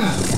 Oh!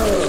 Oh.